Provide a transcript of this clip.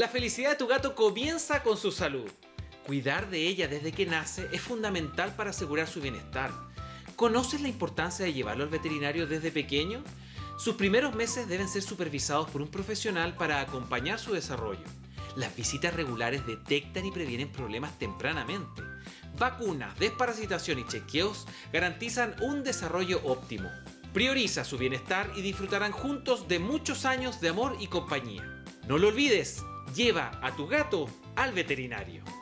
La felicidad de tu gato comienza con su salud. Cuidar de ella desde que nace es fundamental para asegurar su bienestar. ¿Conoces la importancia de llevarlo al veterinario desde pequeño? Sus primeros meses deben ser supervisados por un profesional para acompañar su desarrollo. Las visitas regulares detectan y previenen problemas tempranamente. Vacunas, desparasitación y chequeos garantizan un desarrollo óptimo. Prioriza su bienestar y disfrutarán juntos de muchos años de amor y compañía. No lo olvides, lleva a tu gato al veterinario.